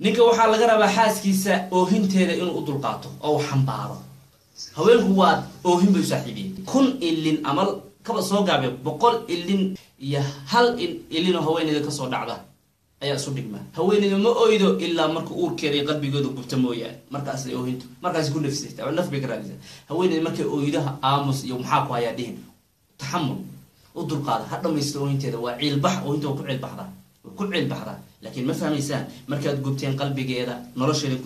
ninka waxaa laga rabaa xaaskiisa oohinteeda inuu u dulqaato oo u xambaaro. Haweenku waa oohin bay saaxiibiyeen. Kun ilin amal kaba soo gaabe boqol ilin iyo hal ilinoo haweeneyda ka soo dhacda ayaa isu dhigma. Haweeneyda ma oydo ilaa marka uurkeeda iyo qalbigooda gubta mooyaane. Markaasay oohinto markaas ku nafsata naf bay ka raadisa haweeneyda markay ooydaha aamus iyo maxaa ku hayaa dhihin? Taxamul u dulqaada ha dhamaysta oohinteeda waa ciilbax oohinta waa ku ciilbaxdaa way ku ciilbaxdaa laakiin ma fahmaysaan markaad gubteen qalbigeeda nolosheeda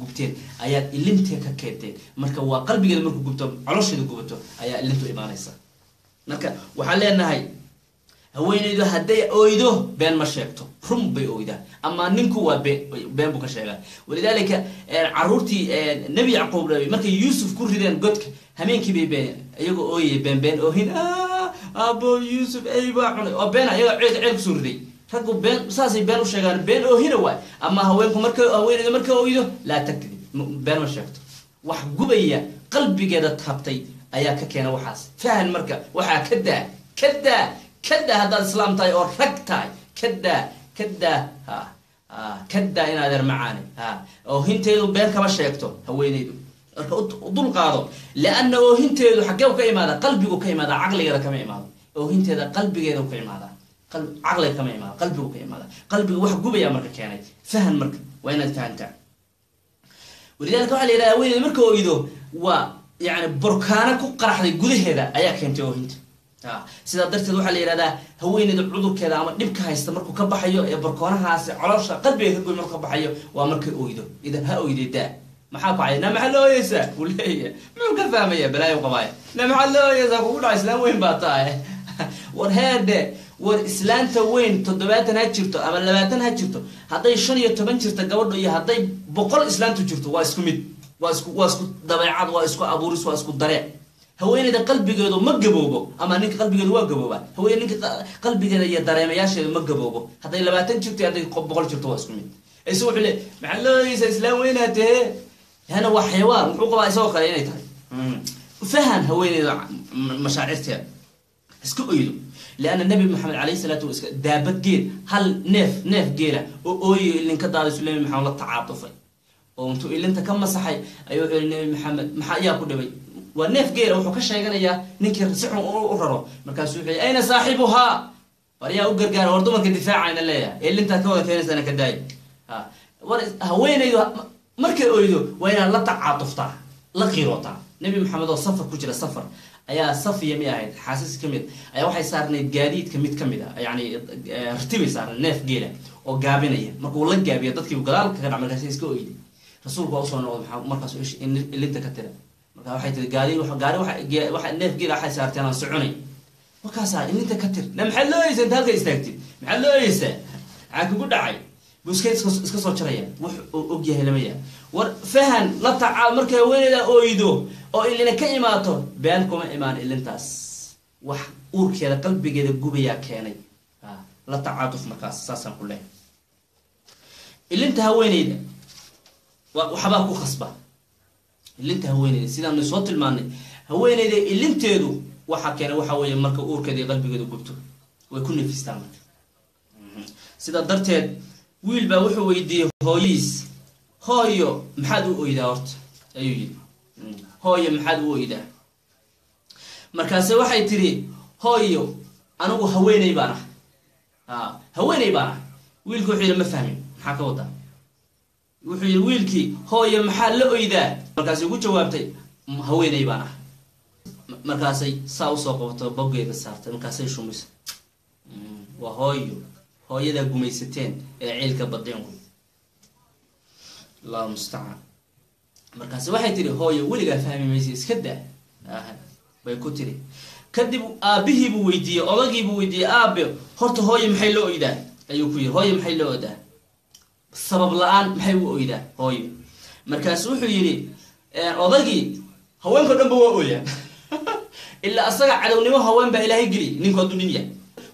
gubteen ayaad ilintee ka keenteen marka waa qalbigeeda markuu gubto colosheeda gubato ayaa ilintu imaanaysa marka waxaan leenahay haweeneydu hadday oydo been ma sheegto run bay oydaa ama ninku waa been buu ka sheegaa walidaalika caruurtii nebi yacquub markay yuusuf ku rideen godka hameenkii bay been iyagoo ooyaya been been oohin abo yuusuf ey baa cunay oo been ayaga ceel ceel ku soo riday raggu been saasay been u sheegaan been oohina waay. Ama haweenku marka haweeneyda marka oydo laa tagtidi. Been ma sheegto. Wax gubaya qalbigeeda tabtay ayaa ka keena waxaas. Fahan marka waxaa ka daa ka daa kadaa haddaad islaam tahay oo rag tahay. Kadaa kadaa ha kadaa in adeer ha oohinteedu been kama sheegto haweeneydu. Marka dulqaado lianna oohinteedu xaggee ka imaada qalbigu ka imaada caqligeeda kama imaado. Oohinteeda qalbigeeda ka imaada caqliga kama imaado qalbigu ka imaada. Qalbiga wax gubaya marka keenay. Fahan marka waa inaad fahantaa walidalika waxa la yidhaha haweeneyda marka oydo waa yani borkaano ku qaraxday gudaheeda ayaa keentay oohinta sidaa darteed waxaa la yidhahdaa haweeneyda cudurkeeda ama dhibka haysta markuu ka baxayo ee barkoonahaasi colosha qalbiga ka goy markuu ka baxayo waa markay oydo idan ha oyde daa. Maxaa ku caya na maxaad la ooyeysaa uu leeyahay muxuu ka fahmaya balaayo qabaaya. Na maxaad la ooyeysaa kugu dhaca islaan weyn baa tahay. War heedhe war islaanta weyn toddobaatan ha jirto ama labaatan ha jirto. Hadday shan iyo toban jirto gabadho iyo hadday boqol islaantu jirto waa isku mid. Waa isku waa isku dabeecad waa isku abuuris waa isku daree haweeneyda qalbigeedu ma gaboobo ama ninka qalbigeedu waa gabooba haween ninka qalbigeeda iyo dareemayaasheedu ma gaboobo. Hadday labaatan jirto hadday boqol jirto waa isku mid. Ise wuxuu le maxaa islaam weynaa tahee hana waa xayawaan muxuu qabaa isagoo kale inay tahay. Fahan haweeneyda mashaacirteeda. Iska oydo lianna nabi maxamed calayhi salaatu wa iska daabad geel hal neef neef geela oo ooyayo ilinka daadaysu nabi maxamed la tacaatufay oo intuu ilinta ka masaxay ayuu wuxuu yihi nabi maxamed maxaa ayaa ku dhibay waa neef geela wuxuu ka sheeganayaa ninkii si u raro markaasuu wuxuu yihi ayna saaxibuhaa war yaa u gargaara war dumarka difaacayna leeyahay ilintaad ka wada keenaysana ka daaya war haweenaydu markay oydo waa inaad la tacaatuftaa la qiirootaa nabi maxamed oo safar ku jira safar ayaa safiya mi ahayd xaasis ka mid ayaa waxay saarnayd gaadiidka mid ka mid a yani rtibay saarnayd neef geela oo gaabinaya. Markuu la gaabiya dadkii gadaal kaga dhac markaas iska oyday rasuulku waa u soo noqday markaas ilinta ka tira. Marka waxay tii gaadi gaari waa neef geela waxay saarteen aan soconay. Markaasaa ilinta ka tir na maxaad loo inta halka istaagtid? Maxaad loo oyeysaa maxaa kugu dhacay. Buu iska iska soo jaraya. Uu og yahay lama yaha war fahan la tacaal markay haweeneyda oydo oo ilina ka imaato been kuma imaan ilintaas. Wax uurkeeda qalbigeeda gubayaa keenay. La tacaatuf markaas saasaan ku leehay ilinta haweeneyda waxbaa ku khasba. Ilinta haweeneyda sidaanu soo tilmaanay. Haweeneyda ilinteedu waxaa keenay waxa weeye marka uurkeeda iyo gubto. Way ku nefistaa marka. Sidaa darteed wiil baa wuxuu weydiiyey hooyadiis hooyo maxaad u oydaa horta? Ayuu yidhi. Hooyo maxaad u oydaa? Markaase waxay tidhi hooyo anigu haweeney baan ah haweeney baan ah wiilku wuxuu yidhi ma fahmin maxaa ka wadaa? Wuxuu yidhi wiilkii hooyo maxaad la oydaa? Markaasay ugu jawaabtay haweeney baan ah markaasay saa u soo qabato boggeeda saartay markaasay shumisa waa hooyo. Hooyadaa gumaysateen ee ciilka badeen allahu mustacaan markaase waxay tihi hooyo weligaa fahmi maysa iska daa. Bay ku tiri kadib aabbihiibuu weydiiyey odagiibuu weydiiyey aabe horta hooyo maxay la oydaa? Ayuu ku yidhi hooyo maxay la oydaa? Sabab la'aan maxay u oydaa? Hooyo. Markaasu wuxuu yidhi odagii haweenkao dhan ba waa ooyaa. Ilaa asaga cadownimo haween baa ilaahay geliy ninku hadduu nin yahay.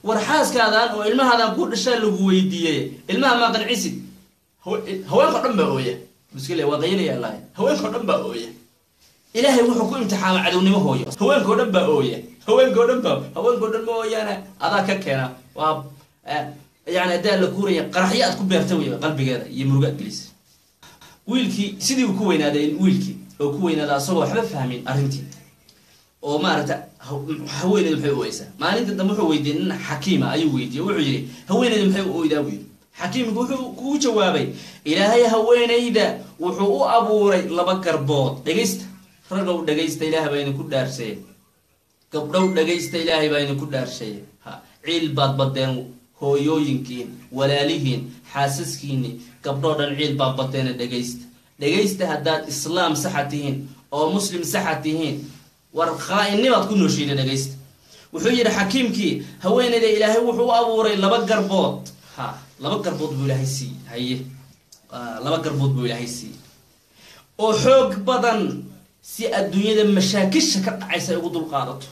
War xaaskaadan oo ilmahaadan ku dhashaa lagu weydiiyey ilmaha maa qancisid haweenkao dhan baa ooya. Muskile waa qaynaya lahay. Haweenkao dhan baa ooya. Ilaahay wuxuu ku imtixaama cadownimo hooyo. Haweenkao dhan baa ooya. Haweenkao dhan baa haweenkao dhan ma ooyaana adaa ka keena. Waa yani haddii aan la kuuraya qaraxyo aad ku beerta wey qalbigeeda iyo murugo gelisa wiilkii sidii uu ku weynaaday wiilkii oo ku weynaaday asagoo waxba fahmin arrintii. Oo maaragta haweeneyda maxay u oysaa maalinta dambe wuxuu weydiiyey nin xakiima ayuu weydiiyey. Wuxuu yidhi haweeneyda maxay u oydaa yidhi xakiimku wuxuu kugu jawaabay ilaahay haweenayda wuxuu u abuuray laba garbood. Dhegaysta ragow dhegaysta ilaahay baa idinku dhaarsaye gabdhow dhegaysta ilaahay baa idinku dhaarsaye ha ciil baad badeen hooyooyinkiin walaalihiin xaasaskiini gabdhoo dhan ciil baad badeena dhegaysta dhegaysta haddaad islaam saxa tihiin oo muslim saxa tihiin war khaa-innibaad ku nooshiina dhegaysta wuxuu yidhi xakiimkii haweenayda ilaahay wuxuu u abuuray laba garbood ha laba garbood buu ilaahay siiyey. Haye laba garbood buu ilaahay siiyey. Oo xoog badan si adduunyada mashaakisha ka dhacaysa ay ugu dulqaadato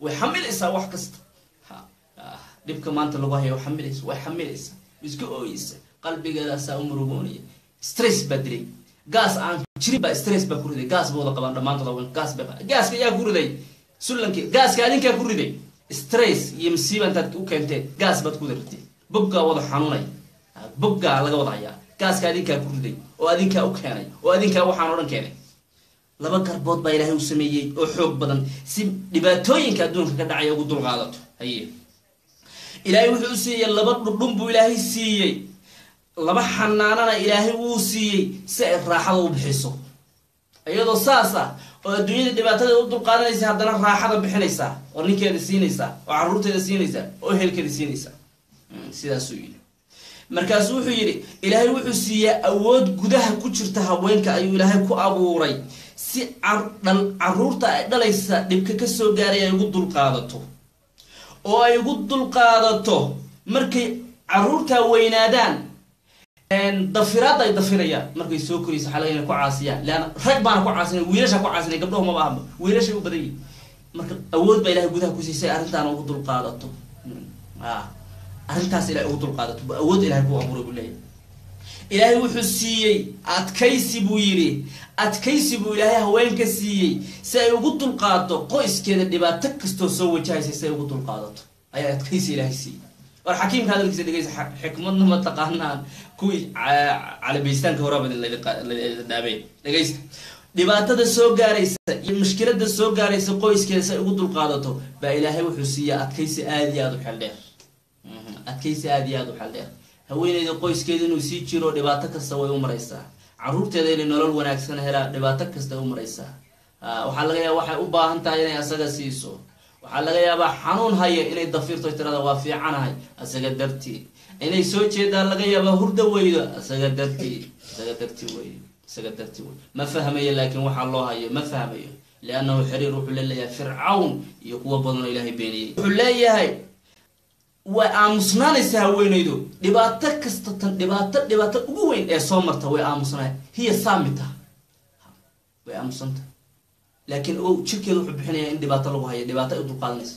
way xamilaysaa wax kasta. Dhibka maanta lagu haya xamilaysa way xamilaysa iska ooyeysa qalbigeedaasaa u murugoonaya stress baa dilay. Gaas aan jirin baa stress baa ku riday. Gaas ba wada qabaan dhammaantood gaas bay gaaska yaa ku riday. Sullankii gaaska adinkaa ku riday. Stress iyo masiiba intaad u keenteen gaas baad ku ritay boggaa wada xanuunay. Boggaa laga wada hayaa. Gaaska adinkaa ku riday oo adinkaa u keenay oo adinkaa waxaan o keenay. Laba garbood baa ilaahay u sameeyey oo xoog badan. Si dhibaatooyinka adduunka ka dhacaya ugu dulqaadato. Haye. Ilaahay wuxuu siiyey laba dhudhun buu ilaahay siiyey. Laba xanaanana ilaahay wuu siiyey si ay raaxada u bixiso. Iyadoo saas ah oo adduunyada dhibaatada u dulqaadanaysa haddana raaxada bixinaysaa oo ninkeeda siinaysaa oo caruurteeda siinaysaa oo ehelkeeda siinaysaa sidaasuu yidhi. Markaasuu wuxuu yidhi ilaahay wuxuu siiyaa awood gudaha ku jirta haweenka ayuu ilaahay ku abuuray. Si carruurta ay dhalaysa dhibka ka soo gaaray ay ugu dulqaadato. Oo ay ugu dulqaadato markay caruurtaa weynaadaan dafiraadda ay dafirayaan markay soo koraysa waxaa inay ku caasiyaan. Leanna rag baana ku caasinay wiilasha ku caasinay gabdhahu maba ahba wiilashay u badan yihiin marka awood baa ilahay gudaha ku siisay arrintaana ugu dulqaadato arrintaas ilahay ugu dulqaadato awood ilahay ku abuuray buu leeyahy ilaahay wuxuu siiyey adkaysi buu yidhi. Adkaysi buu ilaahay haweenka siiyey. Si ay ugu dulqaado qoyskeeda dhibaato kastoo soo wajahaysa si ay ugu dulqaadato ayaa adkaysi ilaahay siiyey. War xakiimka hadalkiisa dhegeysa xikmadna ma taqaanaan. Kuwii calabaystaanka horaba ladhaabeen dhegeysta dhibaatada soo gaaraysa iyo mushkilada soo gaaraysa qoyskeeda si ay ugu dulqaadato baa ilaahay wuxuu siiyaa adkaysi aada iyo aada u xel dheer adkaysi aada iyo aada u xel dheer. Haweeneyda qoyskeeda inuu sii jiro dhibaato kasta way u maraysaa caruurteeda inay nolol wanaagsan helaa dhibaato kasta u maraysaa waxaa laga yaaba waxay u baahan tahay inay asaga siiso. Waxaa laga yaabaa xanuun haya inay dafirto tirada waa fiicanahay asaga dartii. Inay soo jeedaan laga yaabaa hurda weydo asaga dartii. Isaga dartii wey isaga dartii wey ma fahmayo laakiin waxaa loo hayo? Ma fahmayo? Liannahu xiriir wuxuu leeyahay fircawn iyo kuwa badanoo ilaahay beeniyey wuxuu leeyahay way aamusnaanaysa haweenaydu. Dhibaato kasta tan dhibaato dhibaato ugu weyn ee soo marta way aamusnaa hiya saamita. Way aamusanta. Laakiin o jirkeeda wuxuu bixinaya in dhibaato lagu hayo dhibaato ay dulqaadanaysa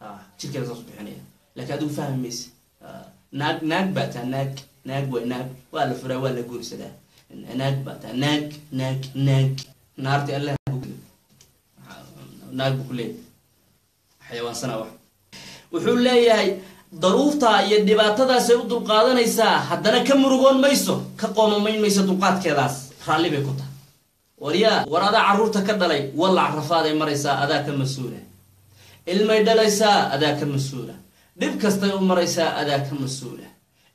a jirkeeda saas bixinaya laakiin adigu fahmi maysa naag naag baa taa naag naag way naag. Waa la furaa waa la guursadaa. Naag baa taa naag naag naag. Naarti allah naag buu ku leeyahay. Xayawaansana wax. Wuxuu leeyahay daruurtaa iyo dhibaatadaasay u dulqaadanaysaa haddana ka murugoon mayso ka qoomamayn mayso dulqaadkeedaas. Raalli bay ku tahay. Waryaa war adaa carruurta ka dhalay wallac rafaaday maraysaa adaa ka mas'uula. Ilmay dhalaysaa adaa ka mas'uula. Dhib kastay u maraysaa adaa ka mas'uula.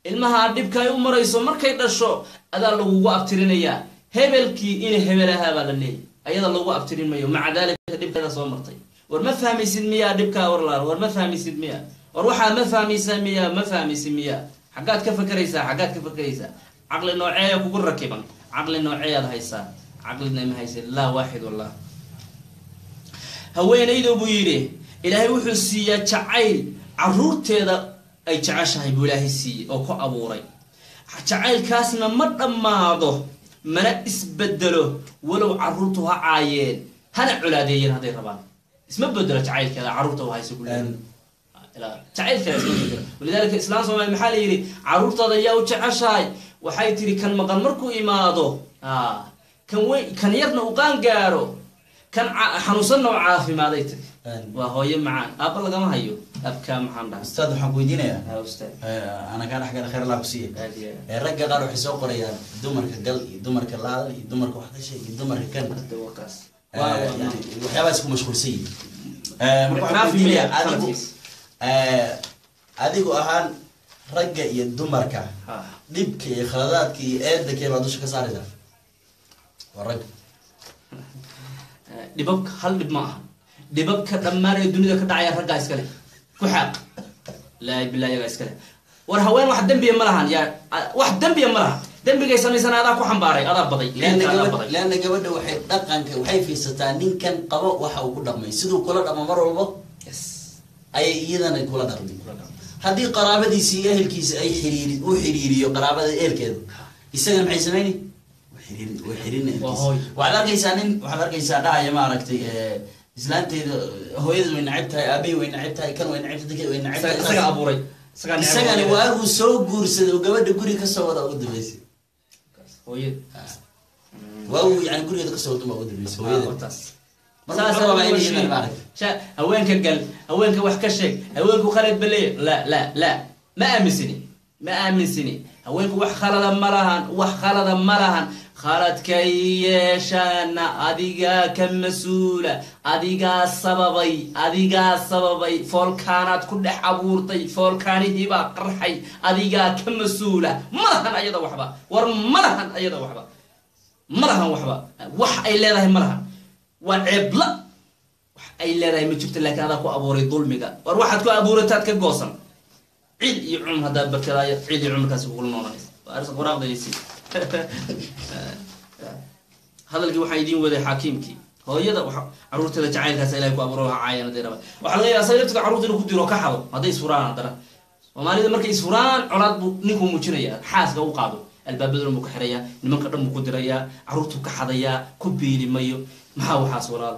Ilmahaa dhibka ay u marayso markay dhasho adaa lagugu abtirinayaa. Hebelkii ina hebel ahaa baa la leeyay ayada lagu abtirin mayo. Maca daalika dhibkeeda soo martay. War ma fahmaysid miyaa dhibkaa warlaal war ma fahmaysid miya war waxaad ma fahmaysaa miya ma fahmaysid miya. Xaggaad ka fakeraysaa xaggaad ka fakeraysaa caqli nooceeya kugu rakiban? Caqli nooceeyaad haysaa? Caqlina ma haysid laa waaxid wallah. Haweenaydu buu yidhi ilaahay wuxuu siiyaa jacayl. Caruurteeda ay jeceshahay buu ilaahay siiyey oo ku abuuray. Jacaylkaasna ma dhammaado mana isbedelo walow caruurtu ha caayeen. Hana colaadeeyeen hadday rabaan. Isma bedelo jacaylkeeda carruurta u hayso kule jacaylkeeda isma bedelo walidaalika islaan soomaali maxaa la yidhi? Caruurtaada yaa u jeceshahay. Waxay tiri kan maqan markuu imaado kan wey kan yarna u qaan gaaro kan xanuunsanna u caafimaaday tiri waa hooyo macaan. Aabba lagama hayo. Abkaa maxaan dhaha ustaad waxaan ku weydiinayaa. Ha ustaad. Eh, ana kaa dhexgala khayr allah ku siiye aad iyo aad. Eh, ragga qaar waxay soo qorayaan dumarka gal iyo dumarka laadal iyo dumarka wax ka sheeg iyo dumarka kan. Waxyaabaha isku mashquulsan yihiin. Eh, marka waxaan Naafi ku weydiinayaa miyaa adigu adigu ahaan ragga iyo dumarka dhibka iyo khaladaadka iyo eedda kee baa dusha ka saaraysaa? Waa ragga dhibabka hal dhib ma aha. Dhibabka dhammaan ee dunida ka dhacaya raggaa iskale ku xaaq laa yagaa iskale war haween wax dembiya ma lahan. Yaa wax dembiya ma laha dembigay samaysan adaa ku xambaaray adaa baday. leanna gabadha waxay dhaqanka waxay fiirsataa ninkan qabo waxa uu ku dhaqmay. Siduu kula dhaqmo mar walbo. Ayay iyadana kula dhaqmi haddii qaraabadiisi iyo ehelkiisa ay xiriiri uu xiriiriyo qaraabada ehelkeeda isagana maxay samayni waxaad arkaysaa nin waxaad arkaysaa dhahaya maaragtay islaanteeda hooyada way nacib tahay aabahii way nacib tahay kan way nacib tahay way nacib Isaga- tahay isaga abuuray. isagana waaguu soo guursaday oo gabadha guri ka soo wada ugu dambeysay. Waaguu yani gurigeeda ka soo wada ugu dambeysay Ah, hooyada hortaas. Marka Saas mar walba ayaa inay loo yihiin sheegay. maaragtay. Sha- haweenka gal haweenka wax ka sheeg haweenku khalad baleeyo la la la ma aaminsini ma aaminsini haweenku wax khalada ma lahan wax khalada ma lahan. Khaladkay yeeshaana adigaa ka mas'uula adigaa sababay adigaa sababay. Foolkaanaad ku dhex abuurtay foolkaanihiibaa qarxay adigaa ka mas'uula. Ma lahan ayada waxba war ma lahan ayada waxba. Ma lahan waxba. Wax ay leedahay ma lahan waa ceebla wax ay leedahay ma jirto laakiin adaa ku abuuray dulmiga. War waxaad ku abuurataad ka goosan. Ciid iyo cumr haddaad barkadaaya ciid iyo cumrkaasi kugula noolanaysa. Hadalkii waxaa idiin waday xaakiimkii hooyada caruurteeda jacaylkaas ilahay ku abuuro waxa caayana dee raba waxaa laga yaaba asaga laftiga inuu ku diro ka xado hadday isfuraan haddana soomaalida markay isfuraan colaad buu ninkuu muujinaya xaaska u qaado. Albaabaduna buu ka xirayaa nimanka dhan buu ku dirayaa carruurtuu ka xadayaa ku biili mayo maxaa waxaas walaal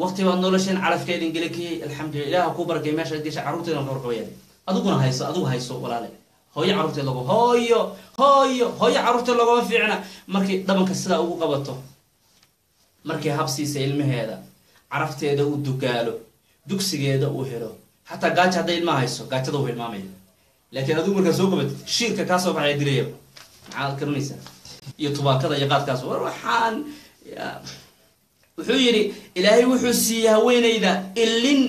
waqti baad nolosheen calafkeedin gele kiyey alxamdulillah ilaah ku barakay meeshaad gesha carruurteedana ka warqabayaan adiguna hayso adigu hayso walaale. Hooyo carruurteed lagu hooyo hooyo hooyo carruurteed laguma fiicna. Markay dhabanka sidaa ugu qabato markay habsiisa ilmaheeda carafteeda uu dugaalo dugsigeeda uu helo. Xataa gaajo hadday ilmaha hayso gaajada uu hilmaamaya. Laakiin adigu markaa soo qabatid shiirka kaa soo dilayaba maxaad garanaysaa iyo tubaakada iyo qaadkaas waxaan wuxuu yidhi ilaahay wuxuu siiyey haweenayda ilin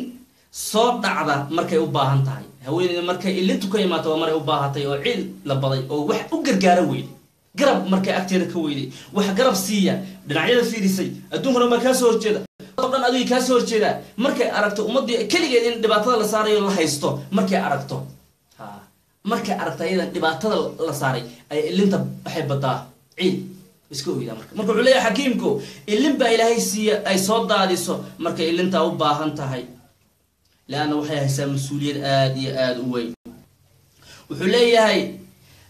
soo dhacda markay u baahan tahay. Haweenayda markay ilintu ka imaato waa maray u baahatay oo ciil la baday oo wax u gargaara weyday. Garab markay agteeda ka weyday. Wax garab siiya. Dhinacyada fiirisay. Adduunkuna ma kaa soo horjeeda. Oo dhan adiga kaa soo horjeedaa. Markay aragto ummaddii keligeed in dhibaatada la saarayo la haysto markay aragto. Markay aragto ayadan dhibaatada la saaray ay ilinta waxay badaa ciil iska oydaa marka. Xakiimku ilin baa ilaahay siiya ay soo daadiso markay ilintaa u baahan tahay. Leanna waxay haysaa mas'uuliyad aada iyo aada u weyn. Wuxuu leeyahay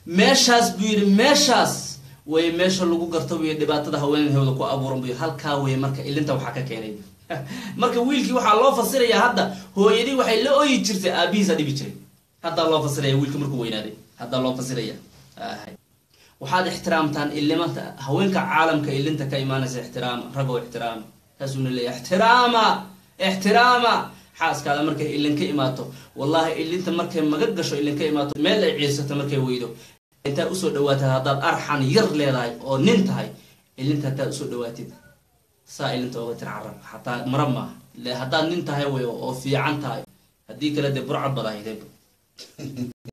meeshaas buu yidhi meeshaas way meesha lagu garto buy dhibaatada haweenhooda ku abuuran buy halkaa wey marka ilinta waxaa ka keenay. Marka wiilkii waxaa loo fasirayaa hadda hooyadii waxay la oyi jirtay aabihiisa dhibi jiray. Haddaa loo fasiraya wiilka markuu weynaaday. Haddaa loo fasiraya. Waxaad ixtiraamtaan ilimanta haweenka caalamka ilinta ka imaanaysa ixtiraama ragoo ixtiraama taasuuna leeyahay ixtiraama ixtiraama xaaskaada markay ilin ka imaato wallahi ilinta markay maga gasho ilin ka imaato meel ay ciirsato markay weydo intaad u soo dhawaatad haddaad arxan yar leedahay oo nin tahay ilinta haddaad u soo dhawaatid saa ilinta oga tir carab xataa mara maaha haddaad nin tahay wey oo fiican tahay haddii kale dee burcad badahaydeen